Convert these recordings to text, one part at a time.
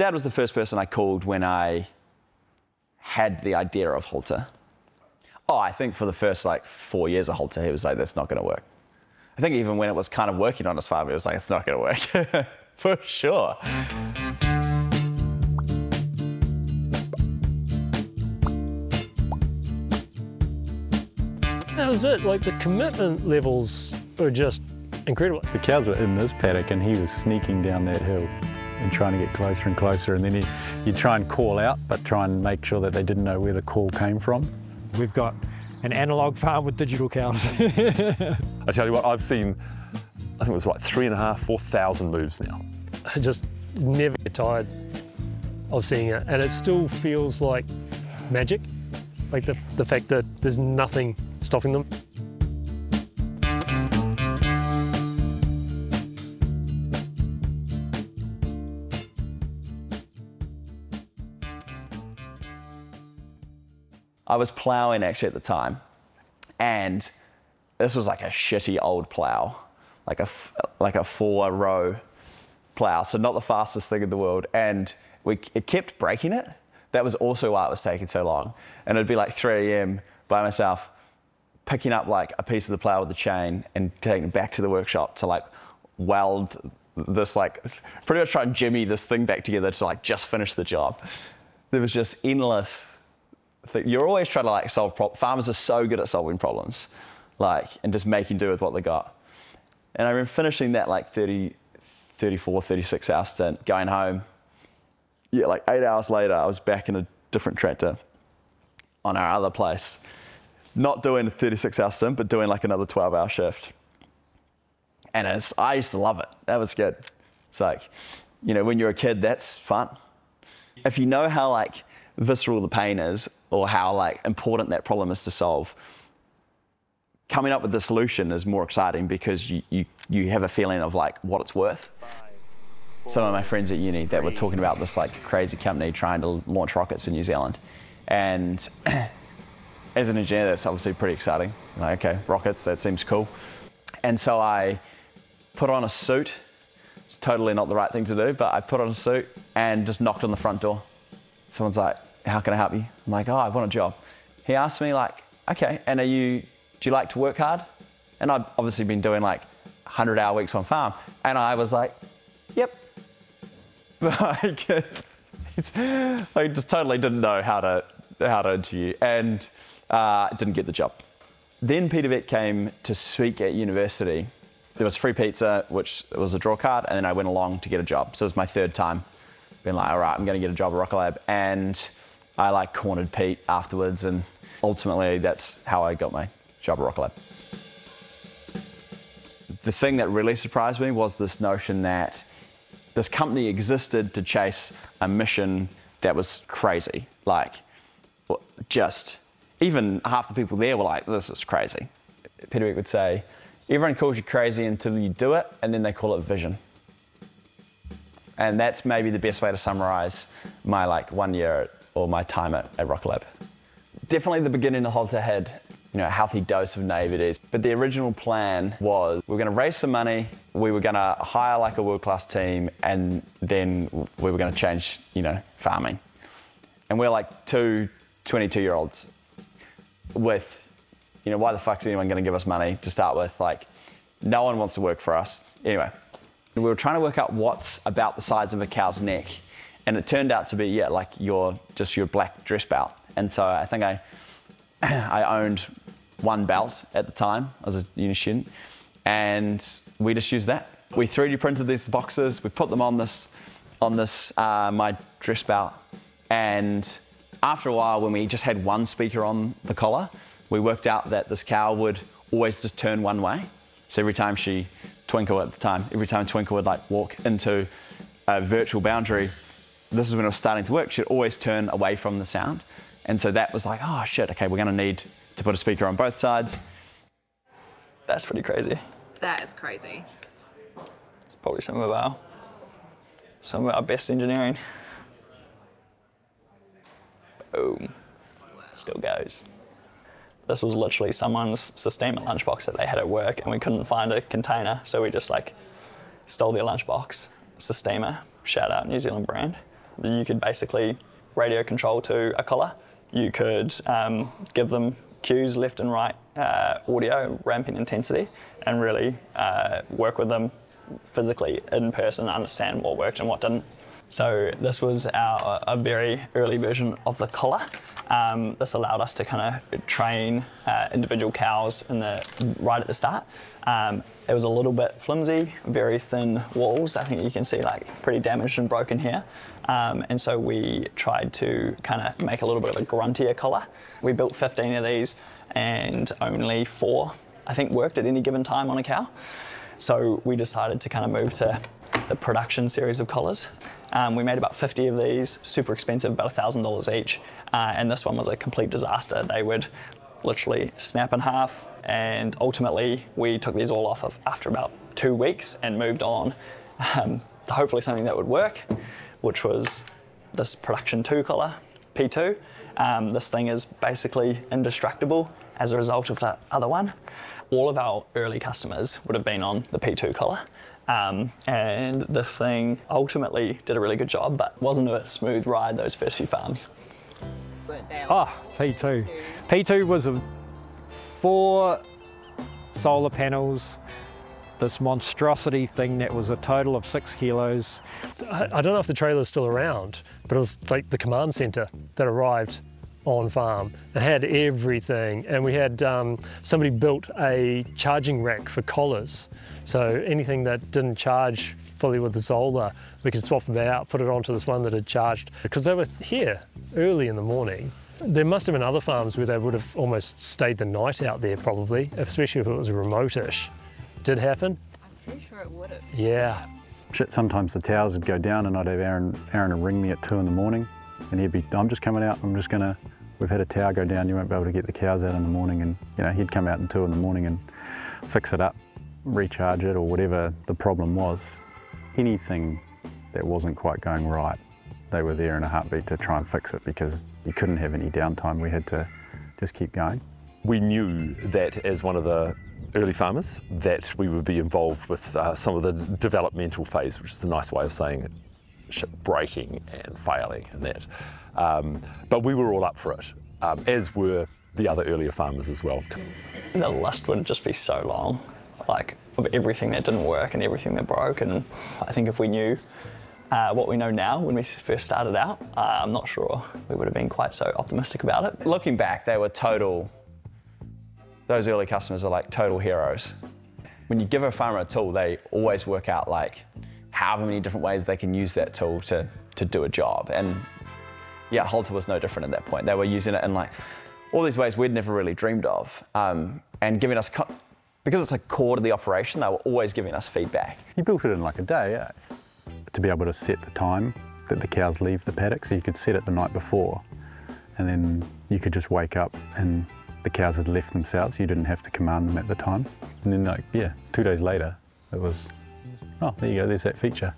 Dad was the first person I called when I had the idea of halter. Oh, I think for the first like four years of halter, he was like, "That's not going to work." I think even when it was kind of working on his farm, he was like, "It's not going to work." for sure. That was it. Like the commitment levels were just incredible. The cows were in this paddock and he was sneaking down that hill and trying to get closer and closer. And then he, you'd try and call out, but try and make sure that they didn't know where the call came from. We've got an analog farm with digital cows. I tell you what, I've seen, I think it was like three and a half, four thousand moves now. I just never get tired of seeing it. And it still feels like magic. Like the, the fact that there's nothing stopping them. I was ploughing actually at the time, and this was like a shitty old plough, like a like a four row plough, so not the fastest thing in the world, and we it kept breaking it. That was also why it was taking so long, and it'd be like 3 a.m. by myself, picking up like a piece of the plough with the chain and taking it back to the workshop to like weld this like pretty much try and jimmy this thing back together to like just finish the job. There was just endless. You're always trying to like solve problems. Farmers are so good at solving problems, like, and just making do with what they got. And I remember finishing that like 30, 34, 36 hour stint, going home. Yeah, like eight hours later, I was back in a different tractor on our other place. Not doing a 36 hour stint, but doing like another 12 hour shift. And it's, I used to love it. That was good. It's like, you know, when you're a kid, that's fun. If you know how like visceral the pain is or how like important that problem is to solve. Coming up with the solution is more exciting because you, you, you have a feeling of like what it's worth. Some of my friends at uni that were talking about this like crazy company trying to launch rockets in new zealand. And as an engineer that's obviously pretty exciting. Like okay rockets that seems cool. And so i put on a suit. It's totally not the right thing to do but i put on a suit and just knocked on the front door. Someone's like, how can I help you? I'm like, oh, I want a job. He asked me like, okay, and are you, do you like to work hard? And I've obviously been doing like 100 hour weeks on farm. And I was like, yep. I just totally didn't know how to, how to interview and uh, didn't get the job. Then Peter Beck came to speak at university. There was free pizza, which was a draw card, and then I went along to get a job. So it was my third time been like, all right, I'm going to get a job at Rocket Lab. And I like cornered Pete afterwards. And ultimately, that's how I got my job at Rocket Lab. The thing that really surprised me was this notion that this company existed to chase a mission that was crazy. Like, just, even half the people there were like, this is crazy. Peter Beck would say, everyone calls you crazy until you do it, and then they call it vision. And that's maybe the best way to summarize my like one year or my time at, at Rocket Lab. Definitely the beginning of Halter had you know, a healthy dose of naivety. But the original plan was we are going to raise some money, we were going to hire like a world-class team, and then we were going to change, you know, farming. And we're like two 22-year-olds with, you know, why the fuck's anyone going to give us money to start with? Like, no one wants to work for us. Anyway, we were trying to work out what's about the size of a cow's neck. And it turned out to be, yeah, like your just your black dress belt. And so I think I I owned one belt at the time. I was a uni student. And we just used that. We 3D printed these boxes, we put them on this on this uh, my dress belt. And after a while, when we just had one speaker on the collar, we worked out that this cow would always just turn one way. So every time she Twinkle at the time, every time Twinkle would like walk into a virtual boundary, this is when it was starting to work, she'd always turn away from the sound. And so that was like, oh shit, okay, we're gonna need to put a speaker on both sides. That's pretty crazy. That is crazy. It's probably some of our some of our best engineering. Boom. Still goes. This was literally someone's Sistema lunchbox that they had at work, and we couldn't find a container, so we just like stole their lunchbox. Sistema, shout out New Zealand brand. You could basically radio control to a collar. You could um, give them cues left and right, uh, audio, ramping intensity, and really uh, work with them physically in person, understand what worked and what didn't. So this was our a very early version of the collar. Um, this allowed us to kind of train uh, individual cows in the right at the start. Um, it was a little bit flimsy, very thin walls. I think you can see like pretty damaged and broken here. Um, and so we tried to kind of make a little bit of a gruntier collar. We built 15 of these and only four, I think, worked at any given time on a cow. So we decided to kind of move to the production series of collars. Um, we made about 50 of these, super expensive, about $1,000 each. Uh, and this one was a complete disaster. They would literally snap in half. And ultimately, we took these all off of after about two weeks and moved on um, to hopefully something that would work, which was this Production 2 collar, P2. Um, this thing is basically indestructible as a result of that other one. All of our early customers would have been on the P2 collar. Um, and this thing ultimately did a really good job, but wasn't a smooth ride those first few farms. Oh, P2. P2 was a four solar panels, this monstrosity thing that was a total of six kilos. I, I don't know if the trailer's still around, but it was like the command center that arrived on farm and had everything. And we had um, somebody built a charging rack for collars. So anything that didn't charge fully with the solar, we could swap them out, put it onto this one that had charged. Because they were here early in the morning. There must have been other farms where they would have almost stayed the night out there probably, especially if it was remote-ish. Did happen? I'm pretty sure it would have. Yeah. Shit, sometimes the towers would go down and I'd have Aaron, Aaron would ring me at two in the morning and he'd be, I'm just coming out, I'm just gonna, we've had a tower go down, you won't be able to get the cows out in the morning. And, you know, he'd come out at two in the morning and fix it up, recharge it or whatever the problem was. Anything that wasn't quite going right, they were there in a heartbeat to try and fix it because you couldn't have any downtime. We had to just keep going. We knew that as one of the early farmers that we would be involved with uh, some of the developmental phase, which is the nice way of saying it, ship breaking and failing and that. Um, but we were all up for it, um, as were the other earlier farmers as well. The list would just be so long, like of everything that didn't work and everything that broke. And I think if we knew uh, what we know now when we first started out, uh, I'm not sure we would have been quite so optimistic about it. Looking back, they were total, those early customers were like total heroes. When you give a farmer a tool, they always work out like however many different ways they can use that tool to, to do a job. And yeah, Halter was no different at that point. They were using it in like all these ways we'd never really dreamed of. Um, and giving us, because it's a core to the operation, they were always giving us feedback. You built it in like a day eh? to be able to set the time that the cows leave the paddock. So you could set it the night before and then you could just wake up and the cows had left themselves. You didn't have to command them at the time. And then like, yeah, two days later, it was, oh, there you go, there's that feature.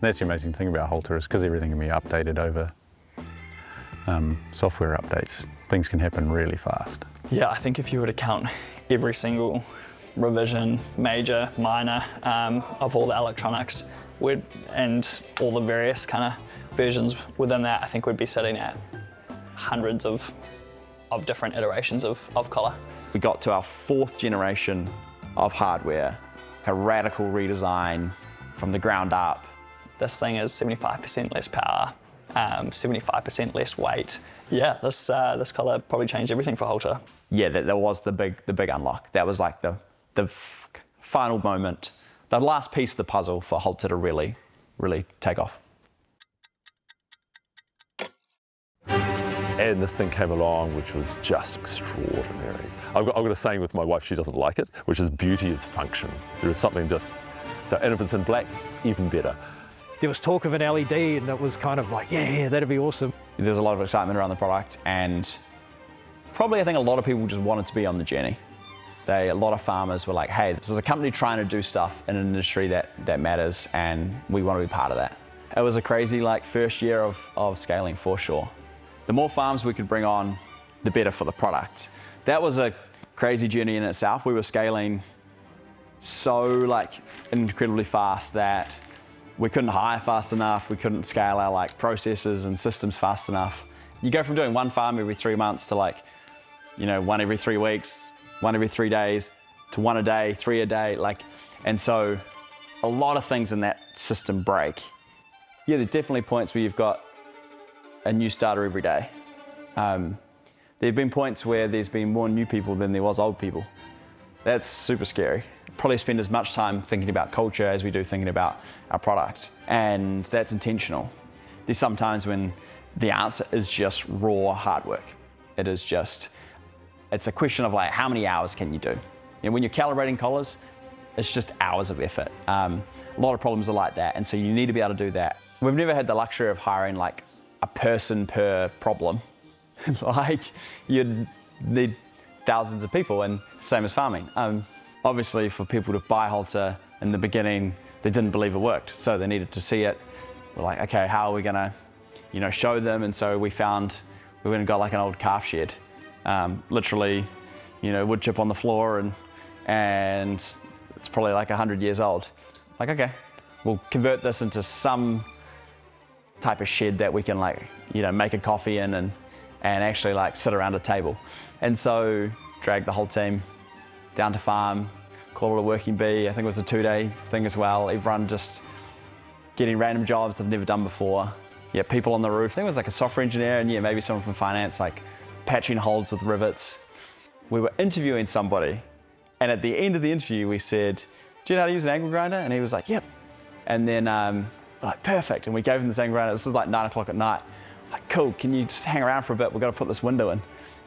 That's the amazing thing about Halter is because everything can be updated over um, software updates, things can happen really fast. Yeah, I think if you were to count every single revision, major, minor, um, of all the electronics, we'd, and all the various kind of versions within that, I think we'd be sitting at hundreds of, of different iterations of, of collar. We got to our fourth generation of hardware, a radical redesign from the ground up. This thing is 75% less power, um, 75% less weight. Yeah, this uh, this collar probably changed everything for Halter. Yeah, that, that was the big the big unlock. That was like the the f- final moment, the last piece of the puzzle for Halter to really really take off. And this thing came along, which was just extraordinary. I've got, I've got a saying with my wife, she doesn't like it, which is beauty is function. There is something just, so, and if it's in black, even better. There was talk of an LED and it was kind of like, yeah, yeah, that'd be awesome. There's a lot of excitement around the product, and probably I think a lot of people just wanted to be on the journey. They, a lot of farmers were like, hey, this is a company trying to do stuff in an industry that, that matters, and we want to be part of that. It was a crazy like first year of, of scaling for sure. The more farms we could bring on, the better for the product. That was a crazy journey in itself. We were scaling so like incredibly fast that we couldn't hire fast enough. We couldn't scale our like processes and systems fast enough. You go from doing one farm every three months to like, you know, one every three weeks, one every three days, to one a day, three a day, like, and so a lot of things in that system break. Yeah, there are definitely points where you've got a new starter every day. Um, there have been points where there's been more new people than there was old people. That's super scary. Probably spend as much time thinking about culture as we do thinking about our product, and that's intentional. There's sometimes when the answer is just raw hard work. It is just, it's a question of like, how many hours can you do? You know, when you're calibrating collars, it's just hours of effort. Um, a lot of problems are like that, and so you need to be able to do that. We've never had the luxury of hiring like a person per problem. like you'd need thousands of people, and same as farming. Um, obviously, for people to buy Halter in the beginning, they didn't believe it worked, so they needed to see it. We're like, okay, how are we gonna, you know, show them? And so we found we went and got like an old calf shed, um, literally, you know, wood chip on the floor, and and it's probably like 100 years old. Like, okay, we'll convert this into some type of shed that we can like, you know, make a coffee in and, and actually like sit around a table. And so drag the whole team down to farm, call it a working bee. I think it was a two day thing as well. Everyone just getting random jobs they've never done before. Yeah, people on the roof. I think it was like a software engineer and yeah, maybe someone from finance, like patching holes with rivets. We were interviewing somebody and at the end of the interview we said, do you know how to use an angle grinder? And he was like, yep. And then um, like, perfect. And we gave him the angle grinder. This was like nine o'clock at night. Cool, can you just hang around for a bit? We've got to put this window in.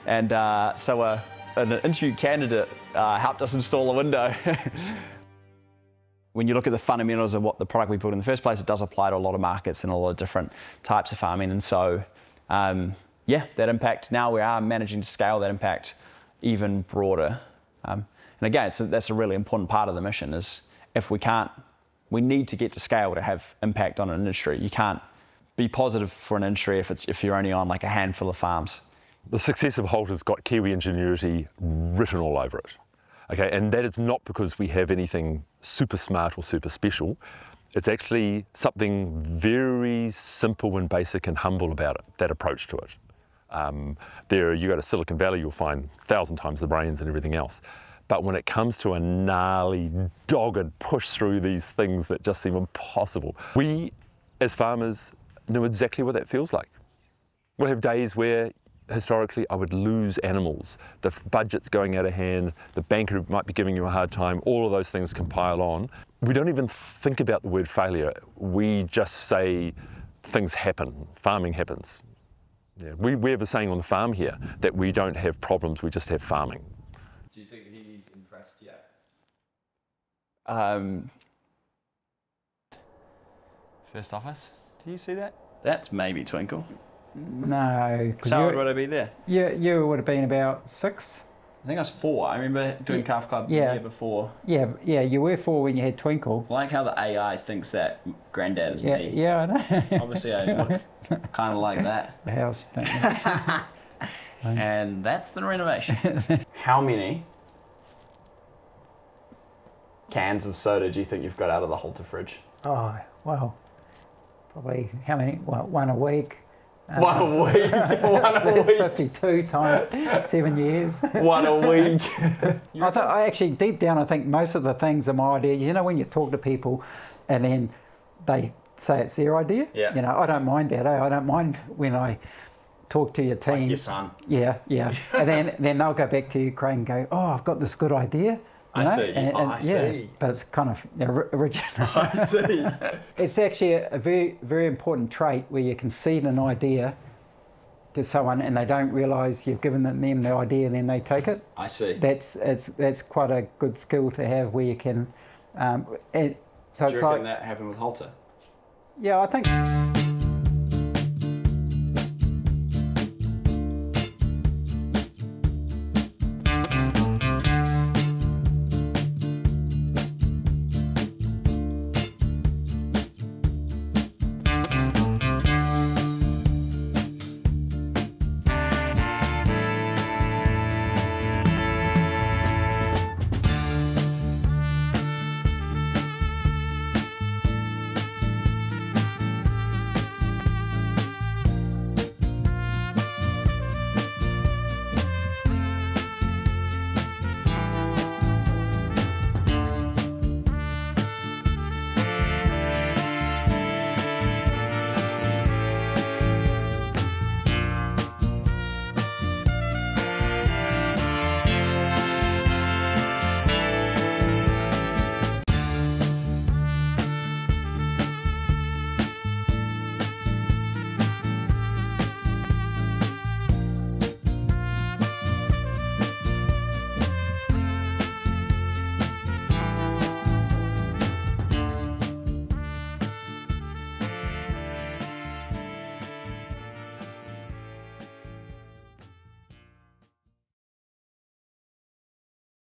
And uh, so uh, an interview candidate uh, helped us install a window. when you look at the fundamentals of what the product we built in the first place, it does apply to a lot of markets and a lot of different types of farming. And so, um, yeah, that impact, now we are managing to scale that impact even broader. Um, and again, a, that's a really important part of the mission is if we can't, we need to get to scale to have impact on an industry. You can't be positive for an industry if, it's, if you're only on like a handful of farms. The success of Halter has got Kiwi ingenuity written all over it. Okay, and that is not because we have anything super smart or super special. It's actually something very simple and basic and humble about it, that approach to it. Um, there, you go to Silicon Valley, you'll find thousand times the brains and everything else. But when it comes to a gnarly, dogged push through these things that just seem impossible, we as farmers know exactly what that feels like. We'll have days where historically I would lose animals. The budget's going out of hand, the banker might be giving you a hard time, all of those things compile on. We don't even think about the word failure. We just say things happen, farming happens. Yeah. We, we have a saying on the farm here that we don't have problems, we just have farming. Do you think he's impressed yet? Um, first office. Do you see that? That's maybe Twinkle. No. So how old would I be there? you, you would have been about six. I think I was four. I remember doing Yeah. Calf Club the year before. Yeah, yeah, you were four when you had Twinkle. I like how the AI thinks that Granddad is Yeah, me. yeah, I know. Obviously, I look kind of like that. the house. don't? And that's the renovation. How many cans of soda do you think you've got out of the Halter fridge? oh, well, probably how many? Well, one a week. One a week. One a That's week. 52 times seven years. One a week. I, th- I actually, deep down, I think most of the things are my idea. You know, when you talk to people and then they say it's their idea? Yeah. You know, I don't mind that. Eh? I don't mind when I talk to your team. your son. Yeah, yeah. and then, then they'll go back to you, Craig, and go, oh, I've got this good idea. I know? see. And, and- I yeah, see. But it's kind of you know, original. I see. it's actually a, a very, very important trait where you can seed an idea to someone and they don't realise you've given them the idea and then they take it I see. that's it's that's quite a good skill to have where you can um, and so Do you it's reckon like that happened with Halter? yeah I think